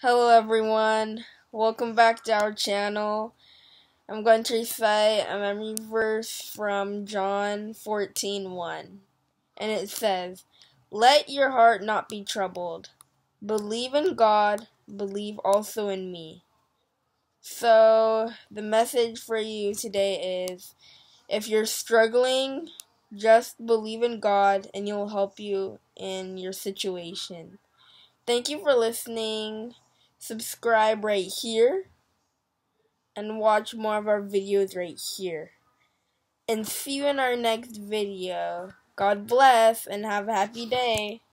Hello everyone, welcome back to our channel. I'm going to recite a memory verse from John 14:1. And it says, "Let your heart not be troubled. Believe in God, believe also in me." So, the message for you today is if you're struggling, just believe in God and He'll help you in your situation. Thank you for listening. Subscribe right here and watch more of our videos right here. And see you in our next video. God bless and have a happy day.